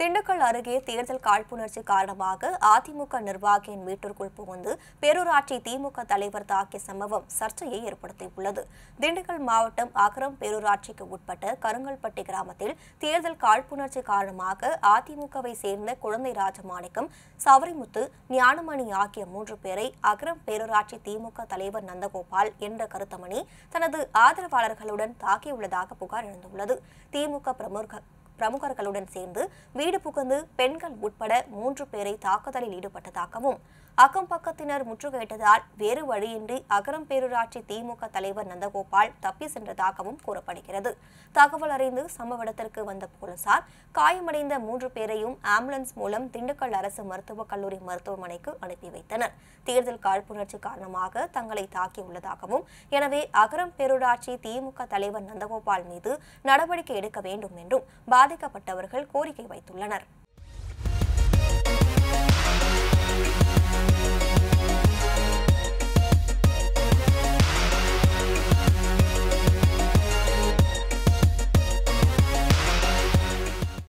திண்டுக்கல் அருகே தேர்தல் காழ்ப்புணர்ச்சி காரணமாக அதிமுக நிர்வாகியின் வீட்டிற்குள் புகுந்து பேரூராட்சி திமுக தலைவர் தாக்கிய சம்பவம் சர்ச்சையை ஏற்படுத்தியுள்ளது. திண்டுக்கல் மாவட்டம் அகரம் பேரூராட்சிக்கு உட்பட்ட கருங்கல்பட்டி கிராமத்தில் தேர்தல் காழ்ப்புணர்ச்சி காரணமாக அதிமுகவை சேர்ந்த குழந்தை ராஜமாணிக்கம் சவரிமுத்து ஞானமணி ஆகிய மூன்று பேரை அகரம் பேரூராட்சி திமுக தலைவர் நந்தகோபால் என்ற கருத்தமணி தனது ஆதரவாளர்களுடன் தாக்கியுள்ளதாக புகார் எழுந்துள்ளது. திமுக பிரமுக பிரமுகர்களுடன் சேர்ந்து வீடு புகுந்து பெண்கள் உட்பட மூன்று பேரை தாக்குதலில் ஈடுபட்டதாகவும் அக்கம் பக்கத்தினர் முற்றுகையிட்டதால் வேறு வழியின்றி அகரம் பேரூராட்சி திமுக தலைவர் நந்தகோபால் தப்பி சென்றதாகவும் கூறப்படுகிறது. தகவல் அறிந்து சம்பவ இடத்திற்கு வந்த போலீசார் காயமடைந்த மூன்று பேரையும் ஆம்புலன்ஸ் மூலம் திண்டுக்கல் அரசு மருத்துவக் கல்லூரி மருத்துவமனைக்கு அனுப்பி வைத்தனர். தேர்தல் காழ்ப்புணர்ச்சி காரணமாக தங்களை தாக்கியுள்ளதாகவும் எனவே அகரம் பேரூராட்சி திமுக தலைவர் நந்தகோபால் மீது நடவடிக்கை எடுக்க வேண்டும் என்றும் பாதிக்கப்பட்டவர்கள் கோரிக்கை வைத்துள்ளனர்.